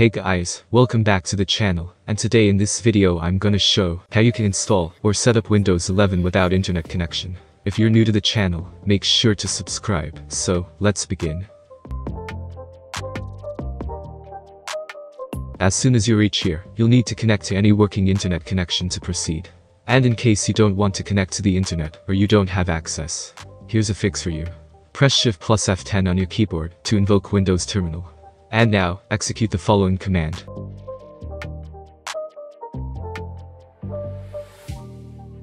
Hey guys, welcome back to the channel, and today in this video I'm gonna show how you can install or set up Windows 11 without internet connection. If you're new to the channel, make sure to subscribe. So, let's begin. As soon as you reach here, you'll need to connect to any working internet connection to proceed. And in case you don't want to connect to the internet or you don't have access, here's a fix for you. Press Shift plus F10 on your keyboard to invoke Windows Terminal. And now, execute the following command.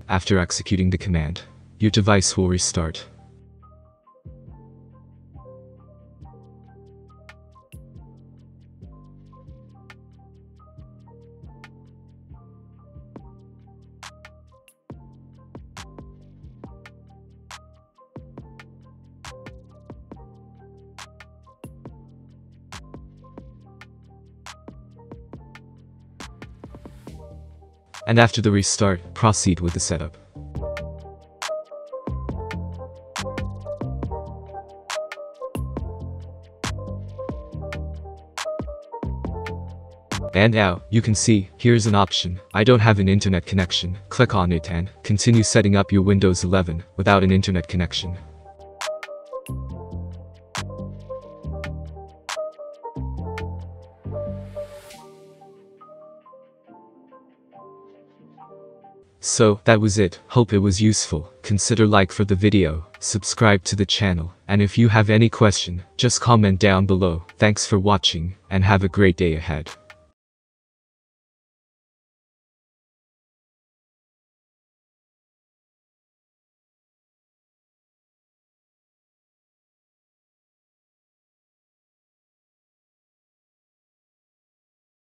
After executing the command, your device will restart. And after the restart, proceed with the setup. And now, you can see, here's an option. I don't have an internet connection. Click on it and continue setting up your Windows 11 without an internet connection. So, that was it, hope it was useful, consider like for the video, subscribe to the channel, and if you have any question, just comment down below, thanks for watching, and have a great day ahead.